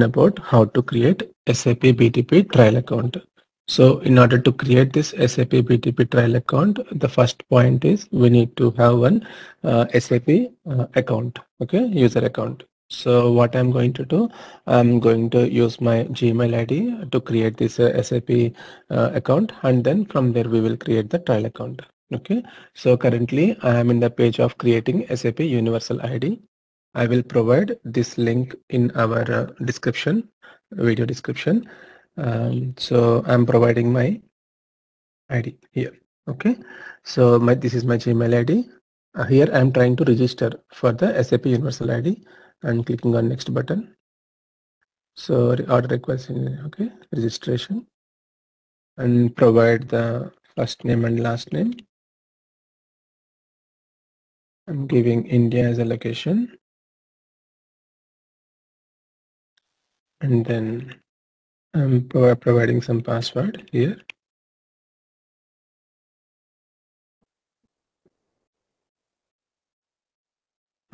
about how to create SAP BTP trial account. So in order to create this SAP BTP trial account, the first point is we need to have one uh, SAP uh, account, okay, user account. So what I'm going to do, I'm going to use my Gmail ID to create this uh, SAP uh, account and then from there we will create the trial account. Okay, so currently I am in the page of creating SAP Universal ID. I will provide this link in our uh, description, video description. Um, so I'm providing my ID here. Okay, so my this is my Gmail ID. Uh, here I'm trying to register for the SAP Universal ID and clicking on next button. So order request, in, okay, registration and provide the first name and last name. I'm giving India as a location. And then I'm providing some password here.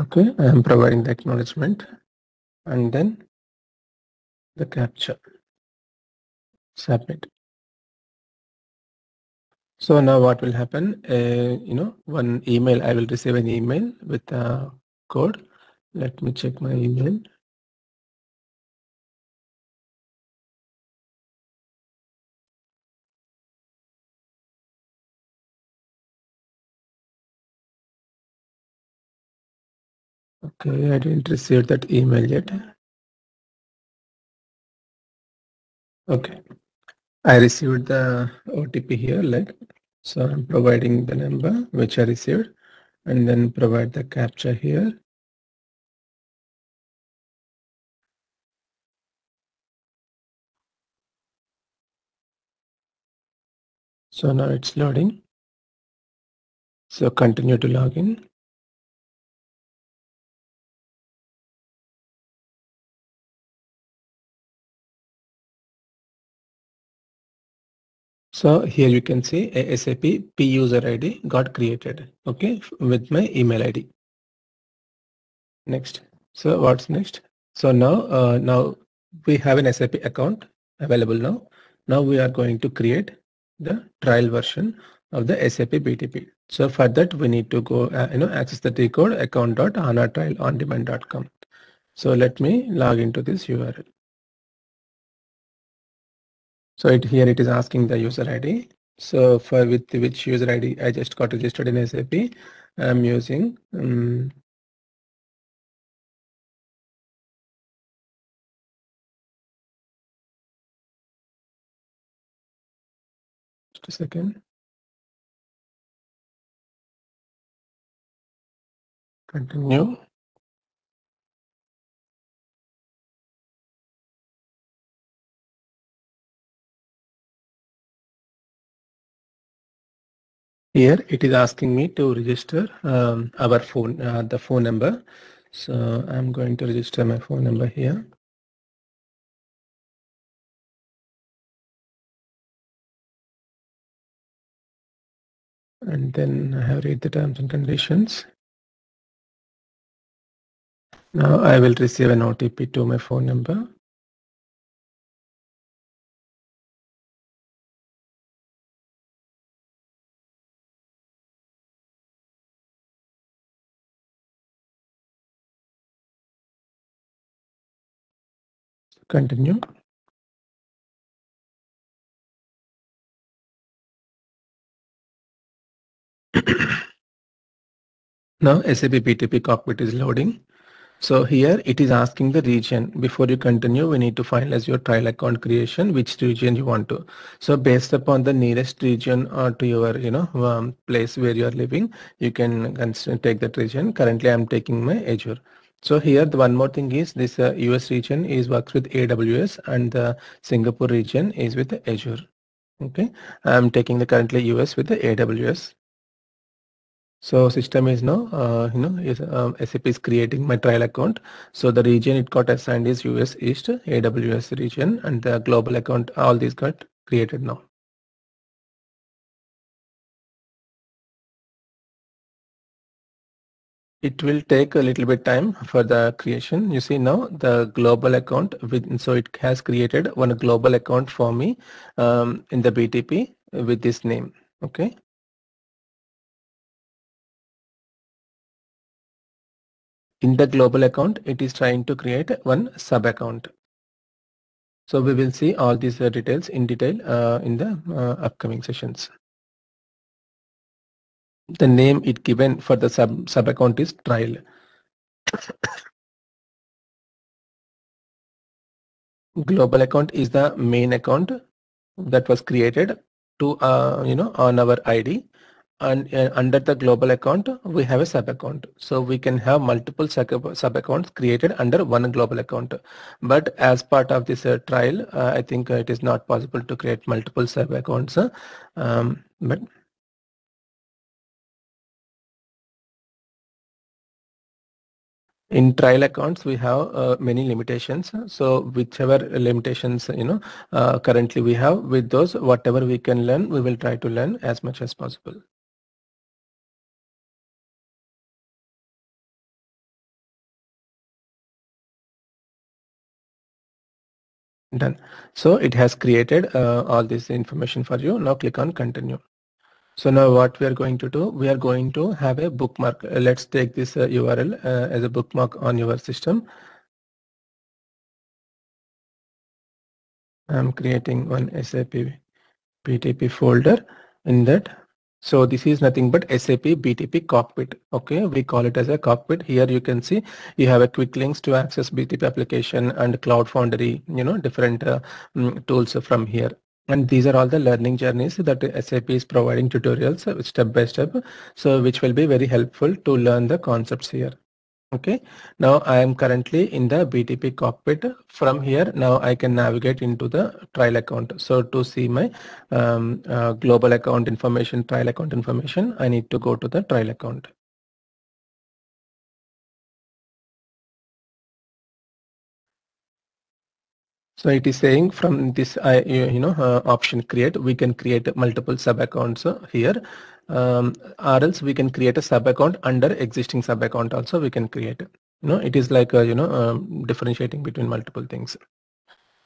Okay, I am providing the acknowledgement and then the captcha. Submit. So now what will happen, uh, you know, one email, I will receive an email with a code. Let me check my email. Okay, I didn't receive that email yet. Okay, I received the OTP here, like, so I'm providing the number which I received and then provide the captcha here. So now it's loading. So continue to log in. So here you can see a SAP P user ID got created, okay, with my email ID. Next. So what's next? So now, uh, now we have an SAP account available now. Now we are going to create the trial version of the SAP BTP. So for that we need to go, uh, you know, access the T code account.hanatrialondemand.com. So let me log into this URL. So it, here it is asking the user ID. So for with which user ID I just got registered in SAP, I'm using um, just a second. Continue. Here it is asking me to register um, our phone, uh, the phone number. So I'm going to register my phone number here. And then I have read the terms and conditions. Now I will receive an OTP to my phone number. Continue. now SAP BTP cockpit is loading. So here it is asking the region. Before you continue, we need to finalize your trial account creation, which region you want to. So based upon the nearest region or to your, you know, um, place where you are living, you can take that region. Currently, I'm taking my Azure. So here the one more thing is this uh, US region is works with AWS and the Singapore region is with Azure. Okay, I'm taking the currently US with the AWS. So system is now, uh, you know, is, um, SAP is creating my trial account. So the region it got assigned is US East AWS region and the global account, all these got created now. It will take a little bit time for the creation. You see now the global account with, so it has created one global account for me um, in the BTP with this name. Okay. In the global account, it is trying to create one sub account. So we will see all these details in detail uh, in the uh, upcoming sessions the name it given for the sub sub account is trial. Global account is the main account that was created to uh, you know on our id and uh, under the global account we have a sub account so we can have multiple sub accounts created under one global account. But as part of this uh, trial uh, i think it is not possible to create multiple sub accounts um, but in trial accounts we have uh, many limitations. So whichever limitations you know uh, currently we have with those whatever we can learn we will try to learn as much as possible. Done. So it has created uh, all this information for you. Now click on continue so now what we are going to do, we are going to have a bookmark. Uh, let's take this uh, URL uh, as a bookmark on your system. I'm creating one SAP BTP folder in that. So this is nothing but SAP BTP cockpit. Okay, we call it as a cockpit. Here you can see you have a quick links to access BTP application and Cloud Foundry, you know, different uh, mm, tools from here. And these are all the learning journeys that SAP is providing tutorials uh, step by step. So which will be very helpful to learn the concepts here. Okay, now I am currently in the BTP cockpit. From here, now I can navigate into the trial account. So to see my um, uh, global account information, trial account information, I need to go to the trial account. So it is saying from this, you know, uh, option create, we can create multiple sub accounts uh, here, um, or else we can create a sub account under existing sub account also we can create. You know, it is like, uh, you know, um, differentiating between multiple things.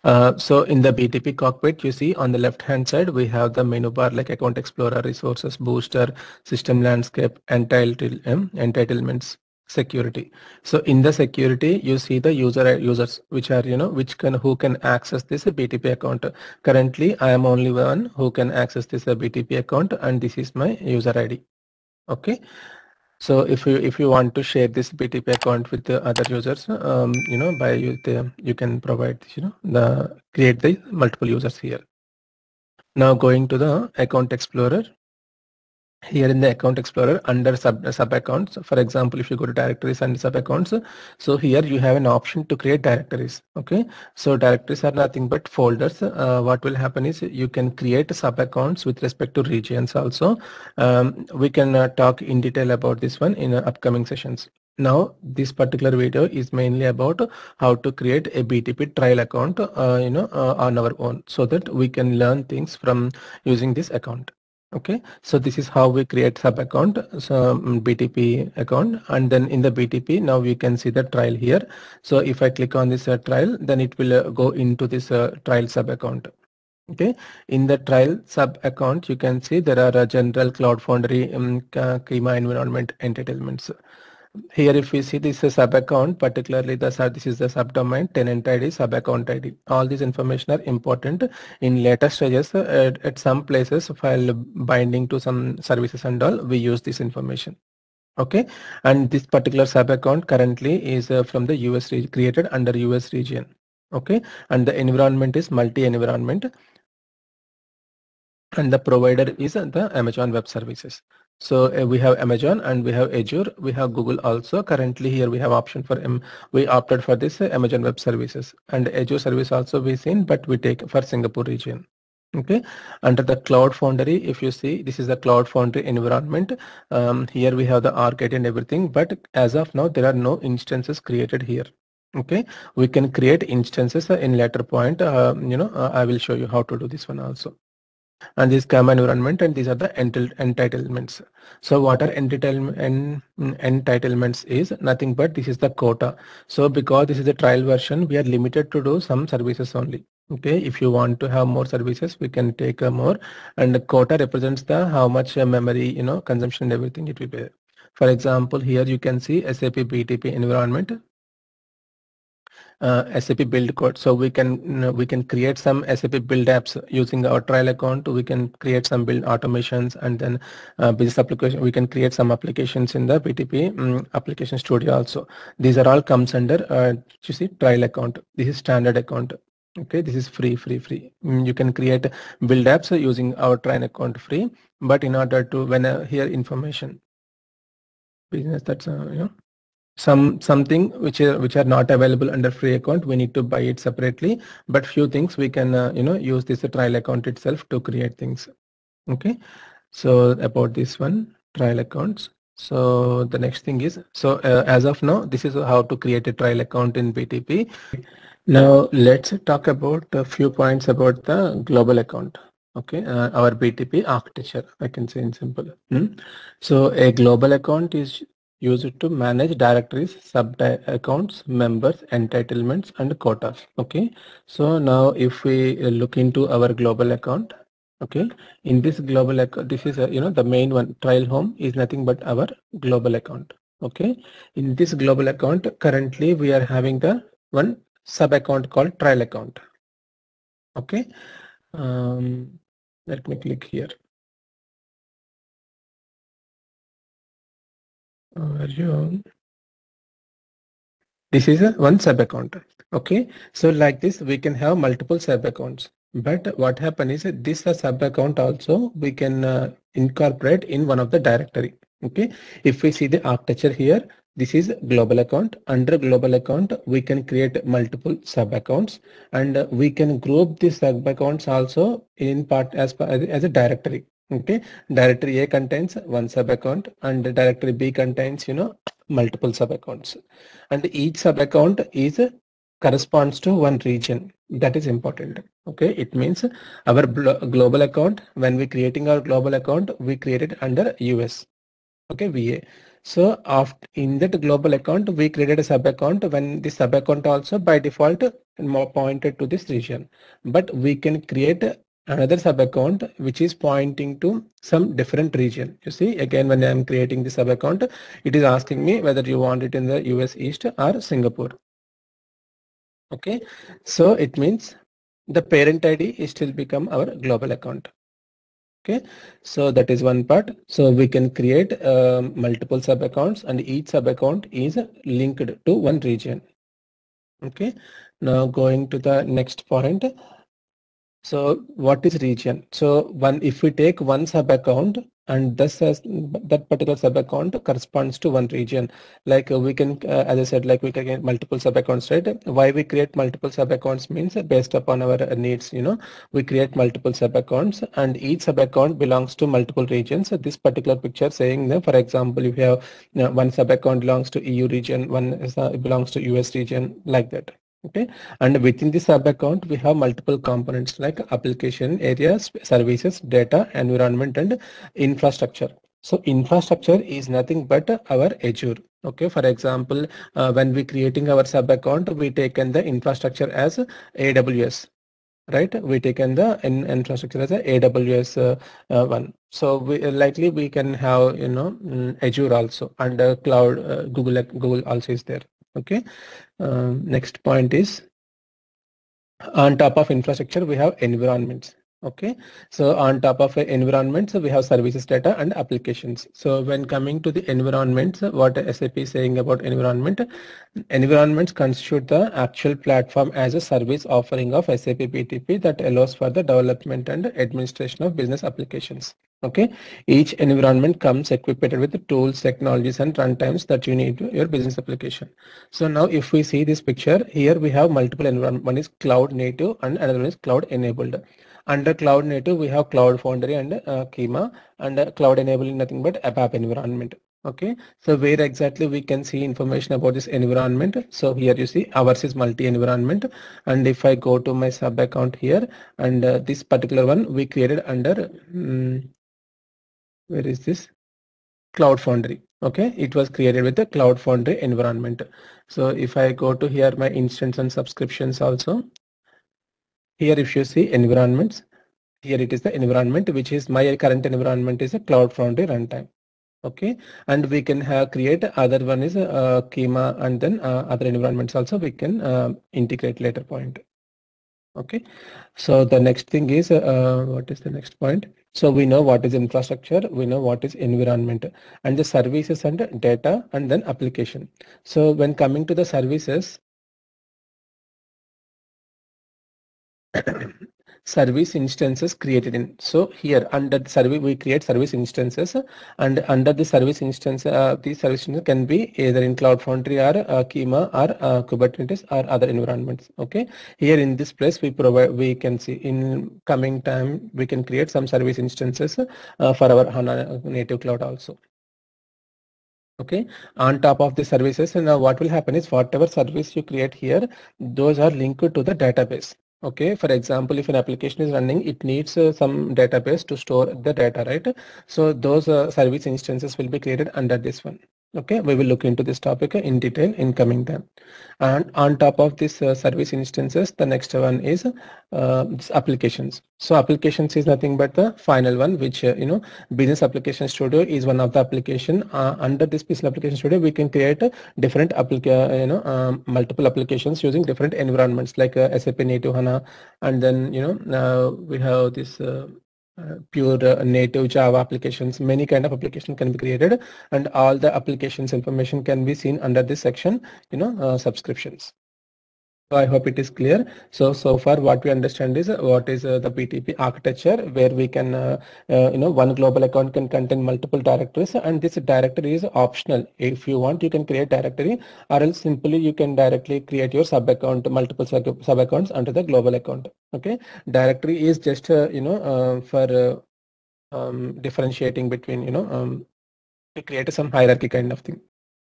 Uh, so in the BTP cockpit, you see on the left hand side, we have the menu bar like account explorer, resources, booster, system landscape, entitled, um, entitlements, security. So in the security you see the user users which are you know which can who can access this btp account. Currently i am only one who can access this btp account and this is my user id okay? So if you if you want to share this btp account with the other users um, you know by you, the, you can provide you know the create the multiple users here. Now going to the account explorer here in the account explorer under sub sub accounts for example if you go to directories and sub accounts so here you have an option to create directories okay? So directories are nothing but folders. Uh, what will happen is you can create sub accounts with respect to regions also. Um, we can uh, talk in detail about this one in uh, upcoming sessions. Now this particular video is mainly about how to create a BTP trial account uh, you know uh, on our own so that we can learn things from using this account okay so this is how we create sub account so um, btp account. And then in the btp now we can see the trial here. So if i click on this uh, trial then it will uh, go into this uh, trial sub account okay in the trial sub account you can see there are a general cloud foundry um, Kyma environment entitlements here if we see this is a sub account particularly the this is the subdomain tenant id sub account id all these information are important in later stages. Uh, at, at some places while binding to some services and all we use this information. Okay? And this particular sub account currently is uh, from the us region created under us region. Okay? And the environment is multi environment and the provider is the amazon web services so uh, we have Amazon and we have Azure. We have Google also. Currently here we have option for. We opted for this uh, Amazon Web Services and Azure service also we seen, but we take for Singapore region. Okay, under the Cloud Foundry, if you see, this is the Cloud Foundry environment. Um, here we have the arcade and everything, but as of now, there are no instances created here. Okay, we can create instances in later point. Uh, you know, uh, I will show you how to do this one also. And this Kyma environment and these are the entitlements. So what are entitlement, entitlements is nothing but this is the quota. So because this is a trial version, we are limited to do some services only. Okay, if you want to have more services, we can take more and the quota represents the how much uh, memory, you know, consumption and everything it will be. For example, here you can see SAP BTP environment uh, SAP build code. So we can you know, we can create some SAP build apps using our trial account. We can create some build automations and then uh, business application. We can create some applications in the BTP um, mm, application studio also. These are all comes under uh, you see trial account. This is standard account. Okay, this is free, free, free. Mm, you can create build apps using our trial account free. But in order to when uh, here information business that's uh, you know some something which are which are not available under free account we need to buy it separately. But few things we can uh, you know use this trial account itself to create things. Okay? So about this one trial accounts. So the next thing is so uh, as of now this is how to create a trial account in btp now let's talk about a few points about the global account. Okay? Uh, our btp architecture i can say in simple. Hmm? so a global account is use it to manage directories, sub accounts, members, entitlements, and quotas. Okay. So now if we look into our global account, okay, in this global account, this is a, you know the main one. Trial home is nothing but our global account. Okay. In this global account, currently we are having the one sub account called trial account. Okay. Um, let me click here. Version. This is a one sub account. Okay, so like this we can have multiple sub accounts. But what happen is this sub account also we can uh, incorporate in one of the directory. Okay, if we see the architecture here, this is global account. Under global account, we can create multiple sub accounts and uh, we can group these sub accounts also in part as, as a directory okay. Directory a contains one sub account and directory b contains you know multiple sub accounts and each sub account is corresponds to one region. That is important. Okay. It means our global account when we creating our global account we created under us okay. Va so after in that global account we created a sub account when the sub account also by default pointed to this region. But we can create another sub account which is pointing to some different region. You see again when I am creating the sub account it is asking me whether you want it in the US East or Singapore. Okay, so it means the parent ID is still become our global account. Okay, so that is one part. So we can create uh, multiple sub accounts and each sub account is linked to one region. Okay, now going to the next point so what is region? So one, if we take one sub account and this has, that particular sub account corresponds to one region. Like uh, we can, uh, as I said, like we can get multiple sub accounts, right? Why we create multiple sub accounts means based upon our needs, you know, we create multiple sub accounts and each sub account belongs to multiple regions. So this particular picture saying that, for example, if you have you know, one sub account belongs to EU region, one uh, belongs to US region, like that okay? And within the sub account we have multiple components like application areas services data environment and infrastructure. So infrastructure is nothing but our azure. Okay? For example uh, when we creating our sub account we taken the infrastructure as aws right? We taken the in infrastructure as a aws uh, uh, one. So we likely we can have you know mm, azure also and cloud uh, google google also is there okay. Um, next point is on top of infrastructure we have environments okay. So on top of environments we have services data and applications. So when coming to the environments what sap is saying about environment environments constitute the actual platform as a service offering of sap btp that allows for the development and administration of business applications. Okay. Each environment comes equipped with the tools technologies and runtimes that you need your business application. So now if we see this picture here we have multiple environment. One is cloud native and another one is cloud enabled under cloud native we have cloud foundry and uh, Kyma and uh, cloud enabling nothing but ABAP environment Okay, so where exactly we can see information about this environment. So here you see ours is multi-environment. And if I go to my sub account here and uh, this particular one we created under, um, where is this? Cloud Foundry. Okay, it was created with the Cloud Foundry environment. So if I go to here my instance and subscriptions also, here if you see environments, here it is the environment which is my current environment is a Cloud Foundry runtime. Okay? And we can have create other one is uh, and then uh, other environments also we can uh, integrate later point. Okay? So the next thing is uh, what is the next point? So we know what is infrastructure we know what is environment and the services and data and then application. So when coming to the services service instances created in. So here under the service we create service instances and under the service instance uh, these service can be either in Cloud Foundry or uh, Kyma or uh, Kubernetes or other environments. Okay, here in this place we provide we can see in coming time we can create some service instances uh, for our HANA native cloud also okay on top of the services and now what will happen is whatever service you create here those are linked to the database okay for example if an application is running it needs uh, some database to store the data right? So those uh, service instances will be created under this one okay we will look into this topic in detail in coming time. And on top of this uh, service instances the next one is uh, applications. So applications is nothing but the final one which uh, you know business application studio is one of the application uh, under this business application studio we can create different applica you know um, multiple applications using different environments like uh, sap native hana and then you know uh, we have this pure uh, native Java applications, many kind of application can be created and all the applications information can be seen under this section, you know, uh, subscriptions. I hope it is clear. So, so far what we understand is uh, what is uh, the BTP architecture where we can, uh, you know, one global account can contain multiple directories and this directory is optional. If you want, you can create directory or else simply you can directly create your sub account, multiple sub accounts under the global account. Okay. Directory is just, you know, for um, differentiating between, you know, um, to create some hierarchy kind of thing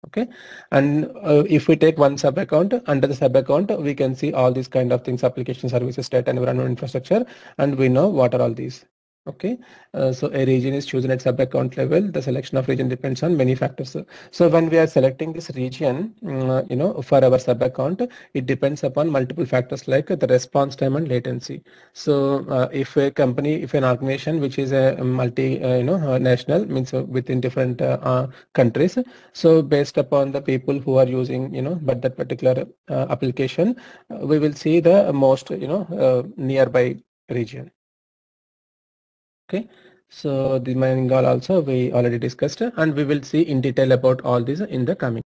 okay? And uh, if we take one sub account under the sub account we can see all these kind of things application services data environment infrastructure and we know what are all these okay. Uh, so a region is chosen at sub account level. The selection of region depends on many factors. So when we are selecting this region uh, you know for our sub account it depends upon multiple factors like the response time and latency. So uh, if a company if an organization which is a multi uh, you know uh, national means uh, within different countries so based upon the people who are using you know but that particular application we will see the most you know nearby region okay. So the mining goal also we already discussed and we will see in detail about all these in the coming